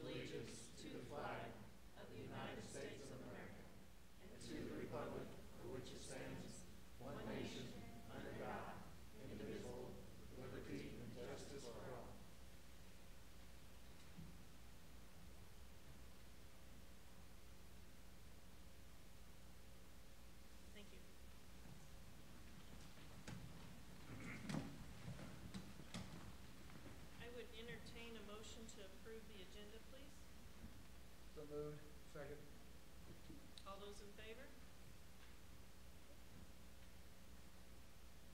allegiance to the flag of the United States of America and to the republic for which it stands, one nation, under God, indivisible, with liberty and justice for all. Thank you. I would entertain a motion to approve the agenda, please. So moved. Second. All those in favor?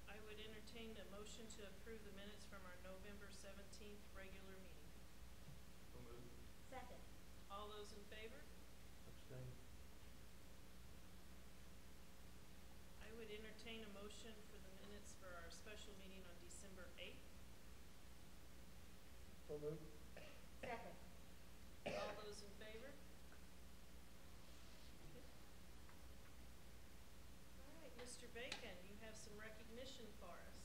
I would entertain a motion to approve the minutes from our November 17th regular meeting. Moved. Second. All those in favor? Abstain. I would entertain a motion for the minutes for our special meeting on December 8th. So moved. Second. All those in favor? All right, Mr. Bacon, you have some recognition for us.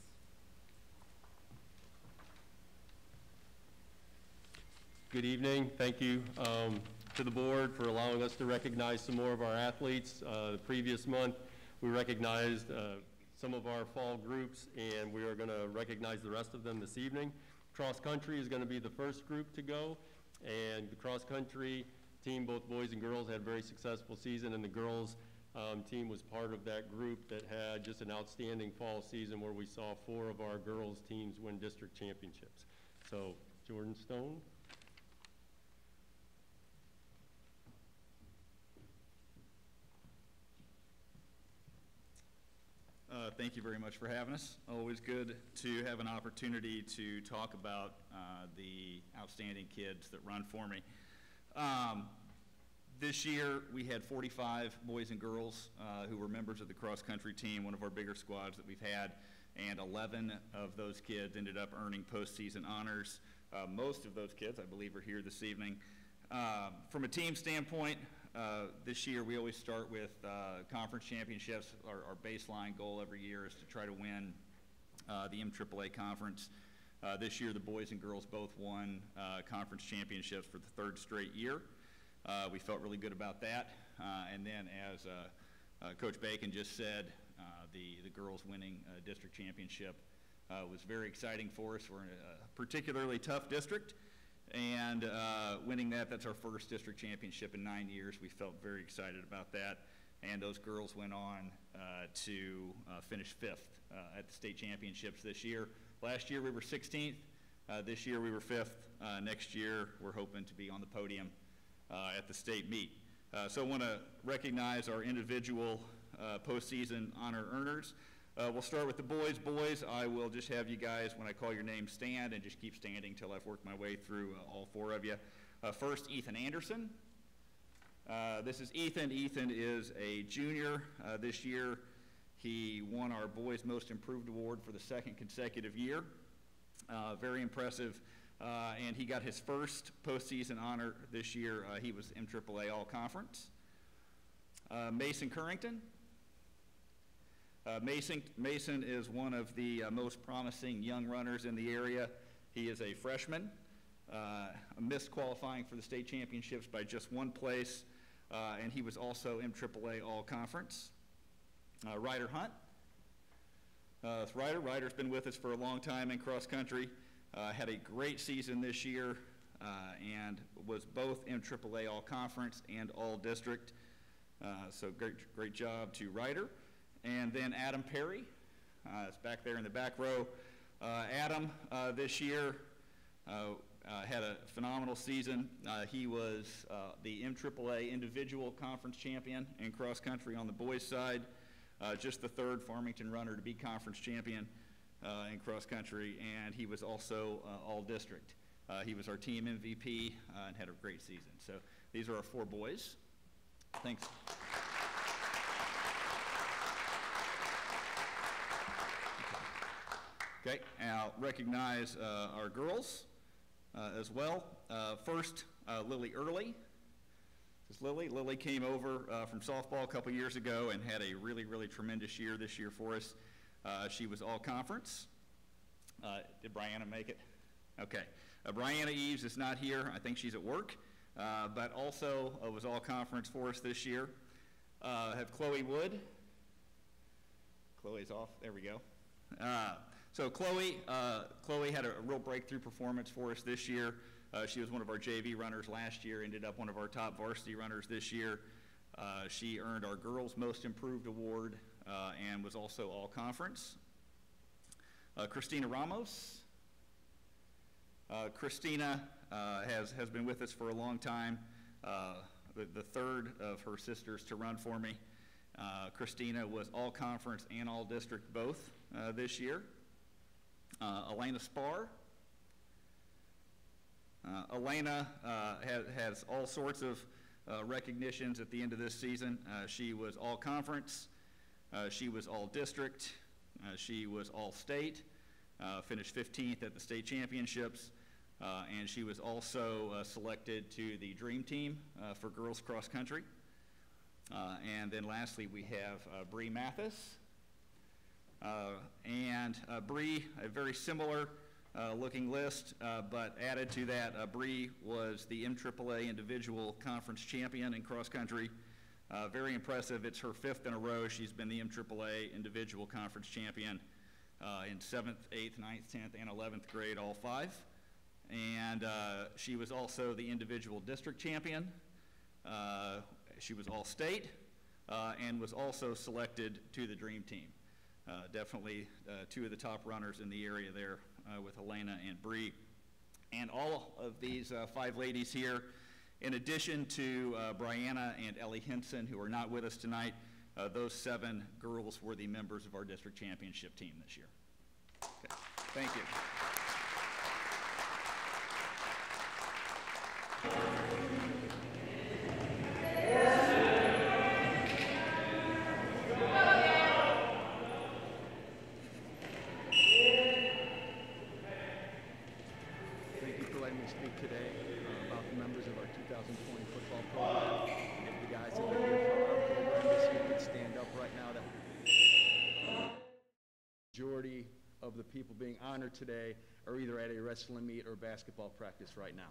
Good evening. Thank you um, to the board for allowing us to recognize some more of our athletes. Uh, The previous month, we recognized uh, some of our fall groups, and we are going to recognize the rest of them this evening. Cross country is going to be the first group to go, and the cross country team, both boys and girls, had a very successful season, and the girls um, team was part of that group that had just an outstanding fall season where we saw four of our girls' teams win district championships. So Jordan Stone. Uh, Thank you very much for having us. Always good to have an opportunity to talk about uh, the outstanding kids that run for me. Um, This year, we had 45 boys and girls uh, who were members of the cross-country team, one of our bigger squads that we've had, and 11 of those kids ended up earning postseason honors. Uh, Most of those kids, I believe, are here this evening. Uh, From a team standpoint, uh, this year, we always start with uh, conference championships. Our our baseline goal every year is to try to win uh, the MAAA conference. This year, the boys and girls both won conference championships for the third straight year. Uh, We felt really good about that. Uh, And then, as uh, uh, Coach Bacon just said, the the girls winning district championship was very exciting for us. We're in a particularly tough district, and winning that, that's our first district championship in nine years. We felt very excited about that, and those girls went on uh, to uh, finish fifth uh, at the state championships this year. Last year, we were 16th. Uh, This year, we were fifth. Next year, we're hoping to be on the podium at the state meet. Uh, So I want to recognize our individual uh, postseason honor earners. Uh, We'll start with the boys. Boys, I will just have you guys, when I call your name, stand and just keep standing till I've worked my way through uh, all four of you. Uh, First, Ethan Anderson. Uh, This is Ethan. Ethan is a junior uh, this year. He won our Boys Most Improved Award for the second consecutive year. Uh, Very impressive. Uh, And he got his first postseason honor this year. Uh, He was MAAA All-Conference. Uh, Mason Currington. Uh, Mason, Mason is one of the uh, most promising young runners in the area. He is a freshman, uh, missed qualifying for the state championships by just one place, and he was also MAAA All-Conference. Uh, Ryder Hunt. Uh, Ryder, Ryder's been with us for a long time in cross-country, uh, had a great season this year, uh, and was both MAAA All-Conference and All-District. Uh, So great, great job to Ryder. And then Adam Perry, uh, is back there in the back row. Uh, Adam, uh, this year, uh, uh, had a phenomenal season. Uh, He was uh, the MAAA Individual Conference Champion in cross-country on the boys' side, uh, just the third Farmington runner to be conference champion uh, in cross-country, and he was also uh, All-District. Uh, He was our team MVP uh, and had a great season. So these are our four boys. Thanks. Okay, I'll recognize uh, our girls as well. First, Lily Early. Lily. Lily came over uh, from softball a couple years ago and had a really, really tremendous year this year for us. Uh, She was all-conference. Uh, Did Brianna make it? Okay. Uh, Brianna Eves is not here. I think she's at work, uh, but also uh, was all-conference for us this year. Uh, Have Chloe Wood. Chloe's off. There we go. So Chloe, Chloe had a real breakthrough performance for us this year. Uh, She was one of our JV runners last year, ended up one of our top varsity runners this year. Uh, She earned our Girls Most Improved Award uh, and was also all-conference. Uh, Christina Ramos. Uh, Christina uh, has, has been with us for a long time, uh, the, the third of her sisters to run for me. Christina was all-conference and all-district both uh, this year. Elena Spar. Elena has, has all sorts of uh, recognitions at the end of this season. Uh, She was all-conference, uh, she was all-district, uh, she was all-state, uh, finished 15th at the state championships, uh, and she was also uh, selected to the Dream Team uh, for girls cross-country. Uh, And then lastly, we have uh, Bree Mathis. Uh, And uh, Bree, a very similar uh, looking list, uh, but added to that, uh, Bree was the MAAA Individual Conference Champion in cross-country. Uh, Very impressive. It's her fifth in a row. She's been the MAAA Individual Conference Champion uh, in seventh, eighth, ninth, 10th, and 11th grade, all five. And uh, she was also the Individual District Champion. Uh, She was all-state uh, and was also selected to the Dream Team. Uh, Definitely two of the top runners in the area there with Elena and Bree. And all of these five ladies here, in addition to uh, Brianna and Ellie Henson, who are not with us tonight, uh, those seven girls were the members of our district championship team this year. Okay, Thank you. Thank you for letting me speak today uh, about the members of our 2020 football program. If the guys that are here from our program this year could stand up right now, that majority of the people being honored today are either at a wrestling meet or basketball practice right now.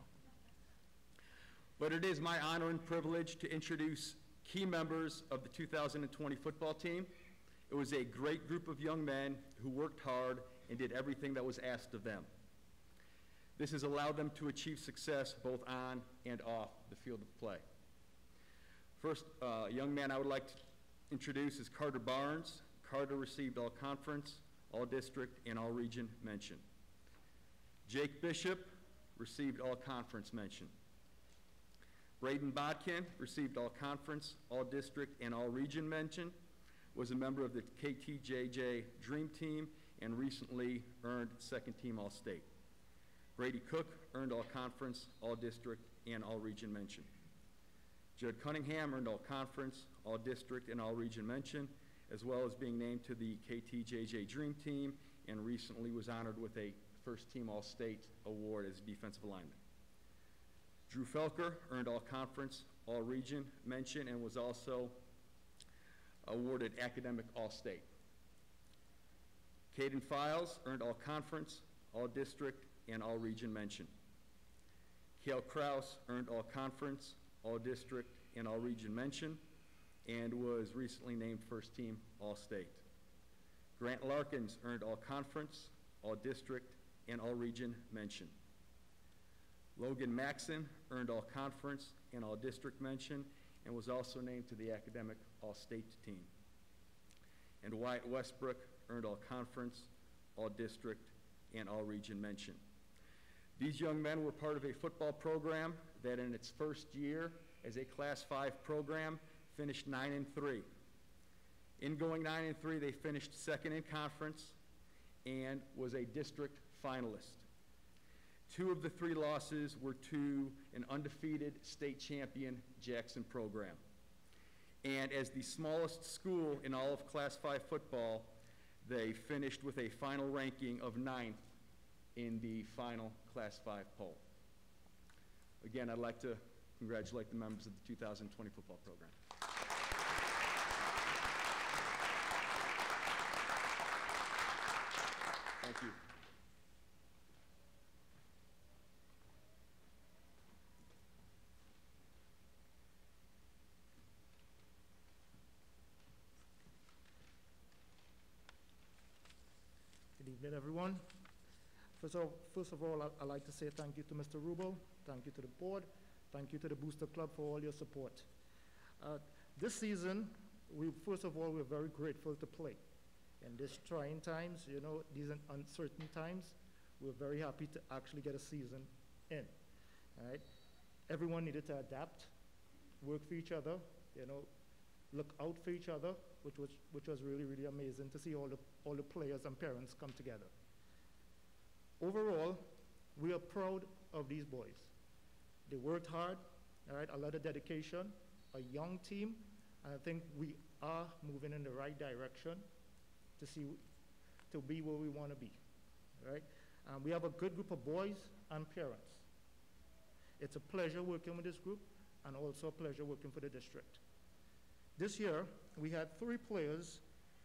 But it is my honor and privilege to introduce key members of the 2020 football team. It was a great group of young men who worked hard and did everything that was asked of them. This has allowed them to achieve success both on and off the field of play. First uh, young man I would like to introduce is Carter Barnes. Carter received all conference, all district, and all region mention. Jake Bishop received all conference mention. Braden Bodkin received all conference, all district, and all region mention, was a member of the KTJJ Dream Team, and recently earned second team All State. Brady Cook earned all conference, all district, and all region mention. Judd Cunningham earned all conference, all district, and all region mention, as well as being named to the KTJJ Dream Team, and recently was honored with a first team All State award as defensive lineman. Drew Felker earned all conference, all region mention, and was also awarded academic All State. Caden Files earned all conference, all district, and all region mention. Kale Kraus earned all conference, all district, and all region mention, and was recently named first team All State. Grant Larkins earned all conference, all district, and all region mention. Logan Maxon earned all conference and all district mention, and was also named to the academic All State team. And Wyatt Westbrook earned all conference, all district, and all region mention. These young men were part of a football program that in its first year as a Class 5 program finished 9 and 3. In going 9 and 3, they finished second in conference and was a district finalist. Two of the three losses were to an undefeated state champion Jackson program. And as the smallest school in all of Class 5 football, they finished with a final ranking of ninth in the final Class 5 poll. Again, I'd like to congratulate the members of the 2020 football program. Thank you. Good evening, everyone. First of, first of all, I- I'd like to say thank you to Mr. Rubel, thank you to the board, thank you to the Booster Club for all your support. Uh, This season, we, first of all, we're very grateful to play. In these trying times, you know, these uncertain times, we're very happy to actually get a season in, all right? Everyone needed to adapt, work for each other, you know, look out for each other, which was, which was really, really amazing to see all the, all the players and parents come together. Overall, we are proud of these boys. They worked hard, all right, a lot of dedication, a young team, and I think we are moving in the right direction to see, to be where we want to be, right? Um, we have a good group of boys and parents. It's a pleasure working with this group and also a pleasure working for the district. This year, we had three players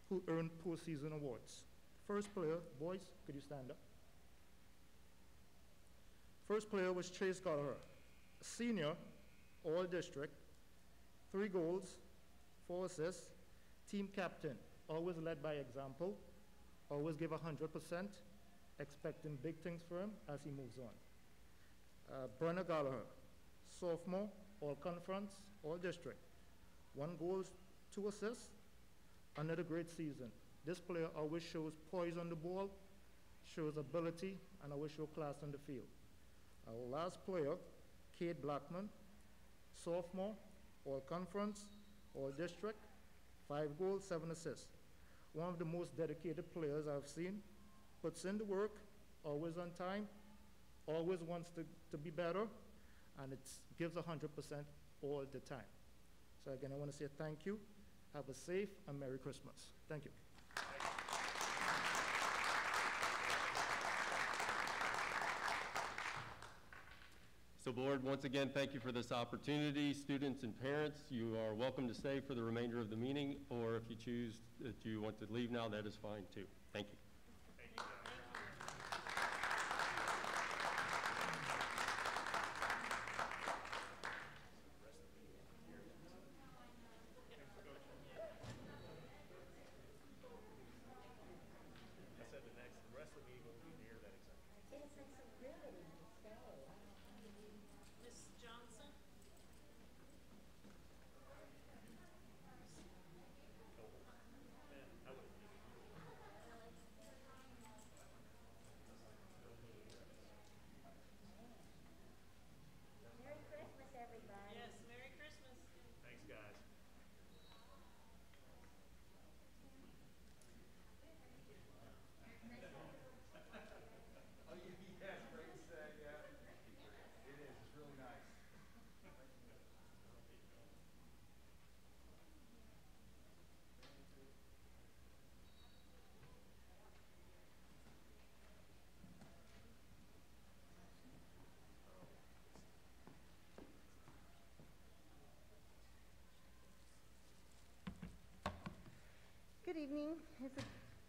who earned postseason awards. First player, boys, could you stand up? First player was Chase Gallagher, senior, all district, three goals, four assists, team captain, always led by example, always give 100%, expecting big things for him as he moves on. Uh, Brenner Gallagher, sophomore, all conference, all district, one goal, two assists, another great season. This player always shows poise on the ball, shows ability, and always shows class on the field. Our last player, Kate Blackman, sophomore, all conference, all district, five goals, seven assists. One of the most dedicated players I've seen, puts in the work, always on time, always wants to, to be better, and it gives 100% all the time. So again, I want to say thank you. Have a safe and Merry Christmas. Thank you. So Board, once again, thank you for this opportunity. Students and parents, you are welcome to stay for the remainder of the meeting, or if you choose that you want to leave now, that is fine too. Thank you. I said the next, the rest of the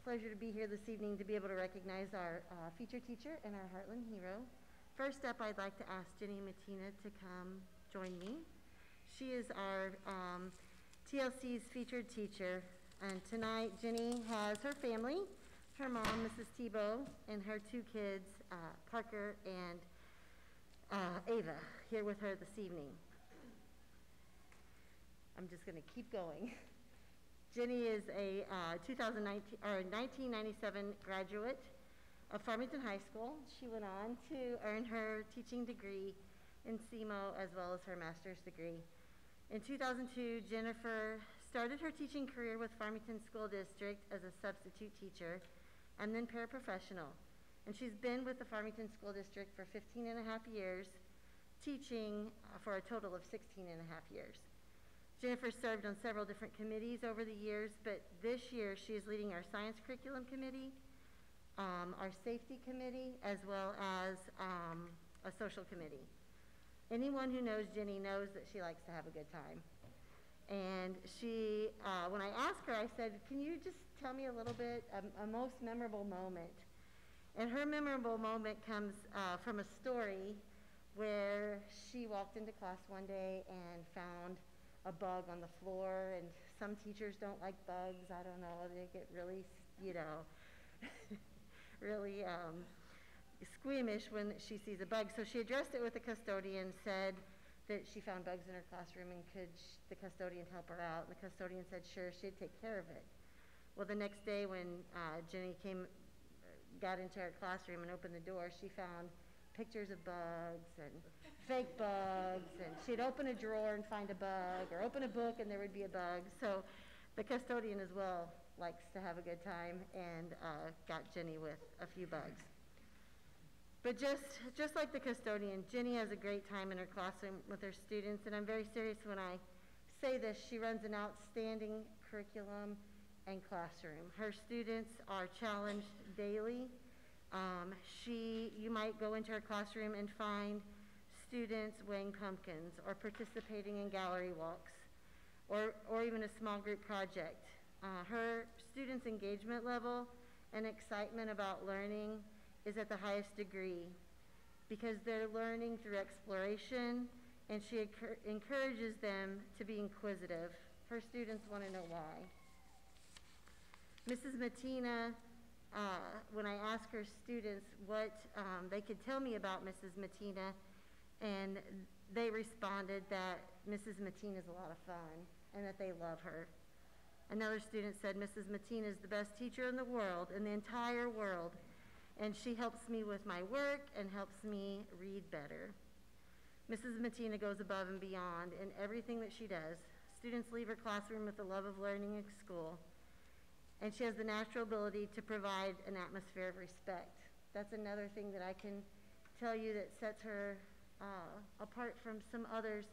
pleasure to be here this evening to be able to recognize our uh, feature teacher and our Heartland hero. First up, I'd like to ask Jenny Matina to come join me. She is our um, TLC's featured teacher, and tonight Jenny has her family, her mom, Mrs. Tebow, and her two kids, uh, Parker and uh, Ava, here with her this evening. I'm just going to keep going. Jenny is a uh, 2019 or 1997 graduate of Farmington High School. She went on to earn her teaching degree in SEMO as well as her master's degree. In 2002, Jennifer started her teaching career with Farmington School District as a substitute teacher and then paraprofessional. And she's been with the Farmington School District for 15 and a half years, teaching uh, for a total of 16 and a half years. Jennifer served on several different committees over the years, but this year she is leading our science curriculum committee, um, our safety committee, as well as um, a social committee. Anyone who knows Jenny knows that she likes to have a good time. And she, uh, when I asked her, I said, Can you just tell me a little bit, a, a most memorable moment? And her memorable moment comes uh, from a story where she walked into class one day and found a bug on the floor. And some teachers don't like bugs. I don't know. They get really, you know, really um, squeamish when she sees a bug. So she addressed it with the custodian, said that she found bugs in her classroom and could the custodian help her out. And the custodian said sure, she'd take care of it. Well, the next day when uh, Jenny came, got into her classroom and opened the door, she found pictures of bugs and fake bugs, and she'd open a drawer and find a bug, or open a book and there would be a bug. So the custodian as well likes to have a good time and uh, got Jenny with a few bugs. But just, just like the custodian, Jenny has a great time in her classroom with her students, and I'm very serious when I say this. She runs an outstanding curriculum and classroom. Her students are challenged daily. Um, she, you might go into her classroom and find students weighing pumpkins or participating in gallery walks or, or even a small group project. Uh, her students' engagement level and excitement about learning is at the highest degree because they're learning through exploration and she encourages them to be inquisitive. Her students want to know why. Mrs. Matina, uh, when I asked her students what um, they could tell me about Mrs. Matina, and they responded that Mrs. Matina is a lot of fun and that they love her. Another student said, Mrs. Matina is the best teacher in the world, in the entire world, and she helps me with my work and helps me read better. Mrs. Matina goes above and beyond in everything that she does. Students leave her classroom with the love of learning in school, and she has the natural ability to provide an atmosphere of respect. That's another thing that I can tell you that sets her uh, apart from some others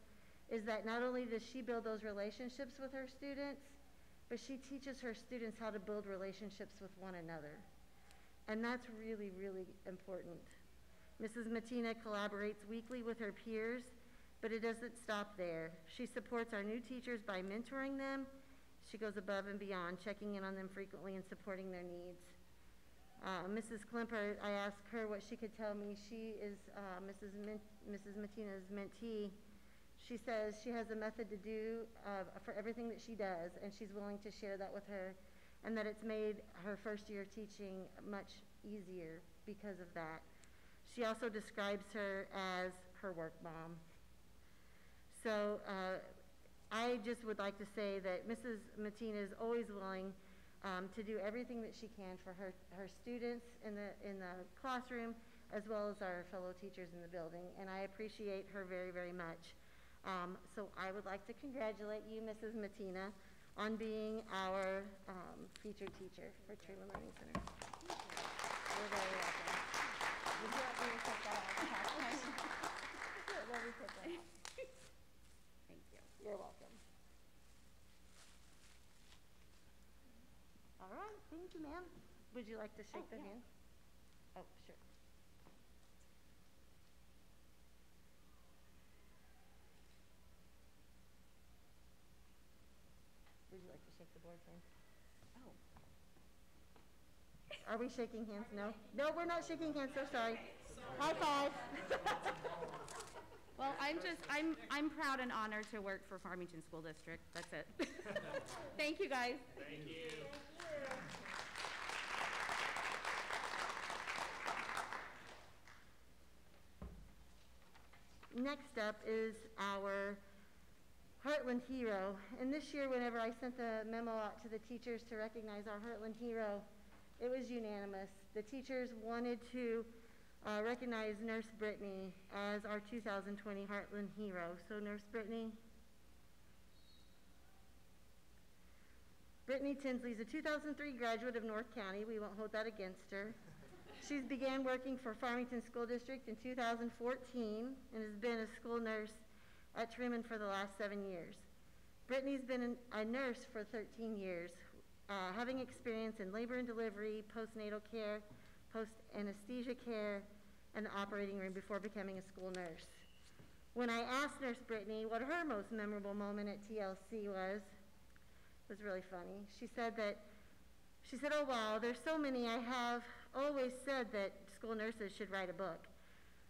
is that not only does she build those relationships with her students, but she teaches her students how to build relationships with one another. And that's really, really important. Mrs. Matina collaborates weekly with her peers, but it doesn't stop there. She supports our new teachers by mentoring them. She goes above and beyond, checking in on them frequently and supporting their needs. Uh, Mrs. Klimper, I asked her what she could tell me. She is uh, Mrs. Mrs. Matina's mentee. She says she has a method to do uh, for everything that she does, and she's willing to share that with her, and that it's made her first year teaching much easier because of that. She also describes her as her work mom. So uh, I just would like to say that Mrs. Matina is always willing um, to do everything that she can for her, her students in the, in the classroom as well as our fellow teachers in the building. And I appreciate her very, very much. Um, so I would like to congratulate you, Mrs. Matina, on being our um, featured teacher for Truman Learning Center. You're very welcome. Would you like me to take that off the PowerPoint? Let me put that. Thank you. You're welcome. All right, thank you, ma'am. Would you like to shake the hand? Oh, sure. Would you like to shake the board, friend? Are we shaking hands? No? No, we're not shaking hands, so sorry. High five. Well, I'm just, I'm, I'm proud and honored to work for Farmington School District. That's it. Thank you, guys. Thank you. Next up is our Heartland Hero. And this year, whenever I sent the memo out to the teachers to recognize our Heartland Hero, it was unanimous. The teachers wanted to uh, recognize Nurse Brittany as our 2020 Heartland Hero. So Nurse Brittany. Brittany Tinsley is a 2003 graduate of North County. We won't hold that against her. She's began working for Farmington School District in 2014 and has been a school nurse at Truman for the last seven years. Brittany's been an, a nurse for 13 years, uh, having experience in labor and delivery, postnatal care, post-anesthesia care, and the operating room before becoming a school nurse. When I asked Nurse Brittany what her most memorable moment at TLC was, it was really funny. She said that, she said, oh wow, there's so many. I have always said that school nurses should write a book.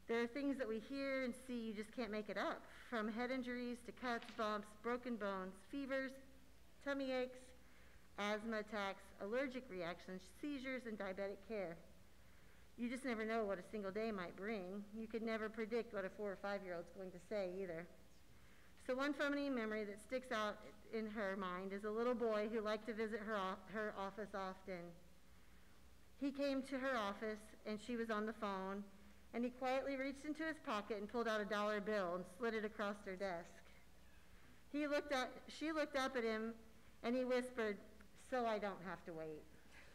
There are things that we hear and see, you just can't make it up. From head injuries to cuts, bumps, broken bones, fevers, tummy aches, asthma attacks, allergic reactions, seizures, and diabetic care. You just never know what a single day might bring. You could never predict what a four or five year old's going to say either. So, one funny memory that sticks out in her mind is a little boy who liked to visit her, her office often. He came to her office and she was on the phone, and he quietly reached into his pocket and pulled out a dollar bill and slid it across her desk. He looked up, she looked up at him and he whispered, So I don't have to wait.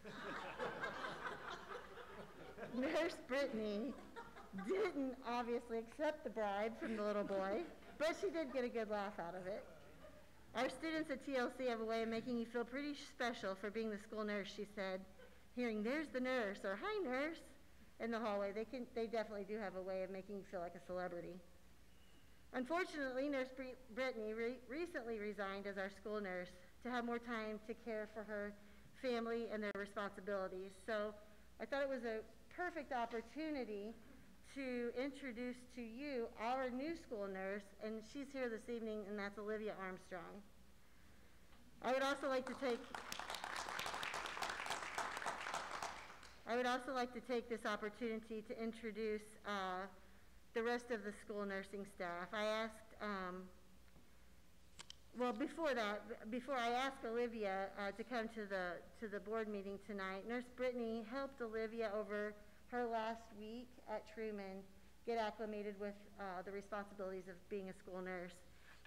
Nurse Brittany didn't obviously accept the bribe from the little boy, but she did get a good laugh out of it. Our students at TLC have a way of making you feel pretty special for being the school nurse, she said. Hearing, there's the nurse, or hi, nurse, in the hallway, they, can, they definitely do have a way of making you feel like a celebrity. Unfortunately, Nurse Brittany re recently resigned as our school nurse to have more time to care for her family and their responsibilities. So I thought it was a perfect opportunity to introduce to you our new school nurse, and she's here this evening, and that's Olivia Armstrong. I would also like to take I would also like to take this opportunity to introduce uh, the rest of the school nursing staff. I asked, um, well, before that, before I asked Olivia uh, to come to the to the board meeting tonight, Nurse Brittany helped Olivia over her last week at Truman get acclimated with uh, the responsibilities of being a school nurse,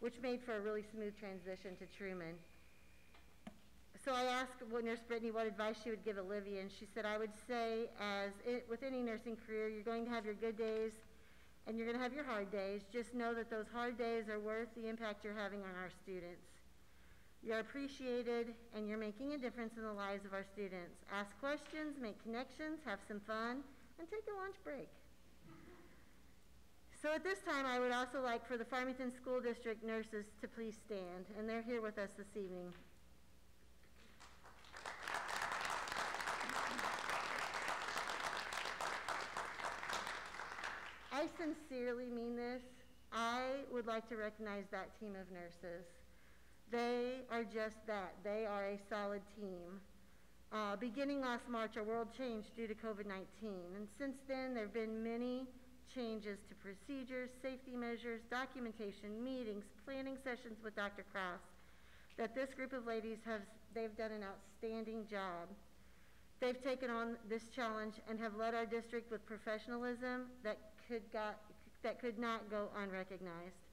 which made for a really smooth transition to Truman. So I asked Nurse Brittany what advice she would give Olivia, and she said, I would say, as it, with any nursing career, you're going to have your good days and you're going to have your hard days. Just know that those hard days are worth the impact you're having on our students. You're appreciated, and you're making a difference in the lives of our students. Ask questions, make connections, have some fun, and take a lunch break. So at this time, I would also like for the Farmington School District nurses to please stand, and they're here with us this evening. I sincerely mean this. I would like to recognize that team of nurses. They are just that. They are a solid team. Uh, beginning last March, our world changed due to COVID-19, and since then there have been many changes to procedures, safety measures, documentation, meetings, planning sessions with Dr. Kraus that this group of ladies have, they've done an outstanding job. They've taken on this challenge and have led our district with professionalism that could, got, that could not go unrecognized.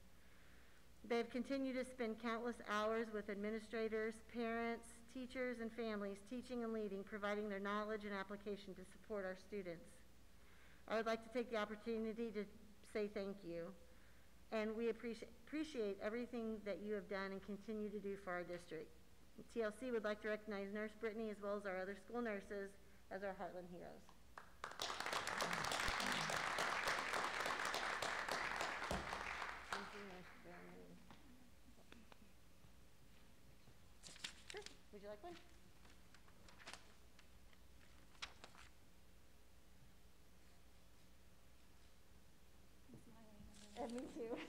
They've continued to spend countless hours with administrators, parents, teachers, and families, teaching and leading, providing their knowledge and application to support our students. I would like to take the opportunity to say thank you. And we appreciate, appreciate everything that you have done and continue to do for our district. TLC would like to recognize Nurse Brittany as well as our other school nurses as our Heartland Heroes. Would you like one? Me too.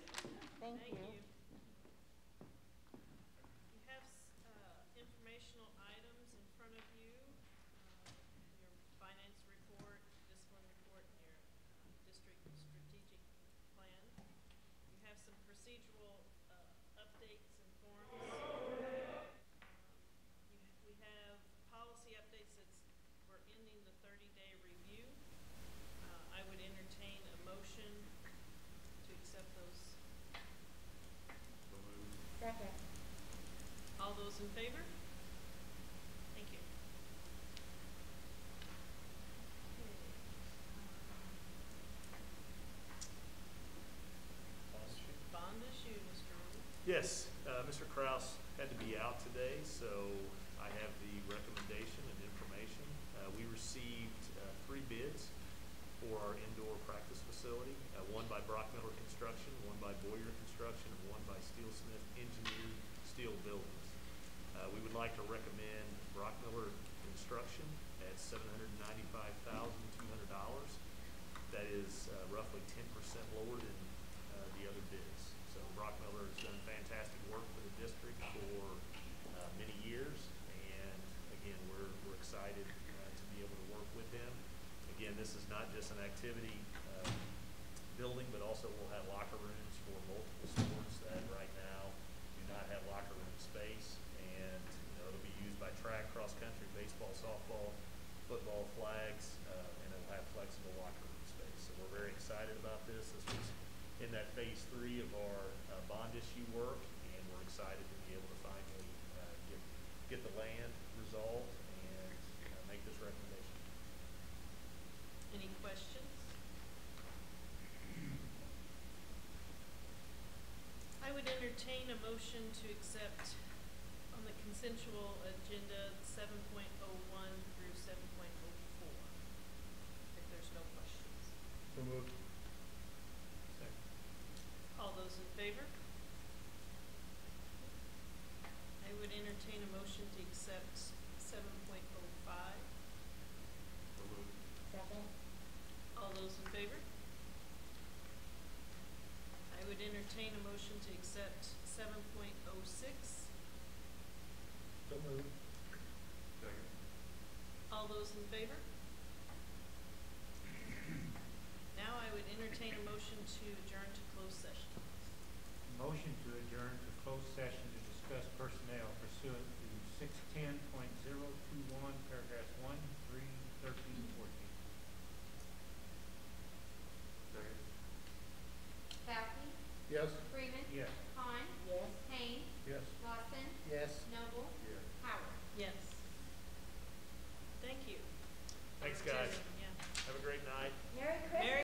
Those in favor? This is not just an activity uh, building, but also we'll have locker rooms for multiple sports that right now do not have locker room space. And, you know, it'll be used by track, cross-country, baseball, softball, football, flags, uh, and it'll have flexible locker room space. So we're very excited about this. This was in that phase three of our uh, bond issue work, and we're excited to be able to finally uh, get, get the land resolved and uh, make this recommendation. Any questions? I would entertain a motion to accept on the consensual agenda seven point oh one through seven point oh four. If there's no questions. So moved. All those in favor? I would entertain a motion to accept seven point oh five. Second? All those in favor? I would entertain a motion to accept seven point oh six. So moved. All those in favor? Now I would entertain a motion to adjourn to closed session. Motion to adjourn to closed session to discuss personnel pursuant to six ten point zero two one, paragraph one, Yes. Freeman? Yes. Hahn? Yes. Payne? Yes. Lawson? Yes. Noble? Yes. Howard? Yes. Thank you. Thanks, guys.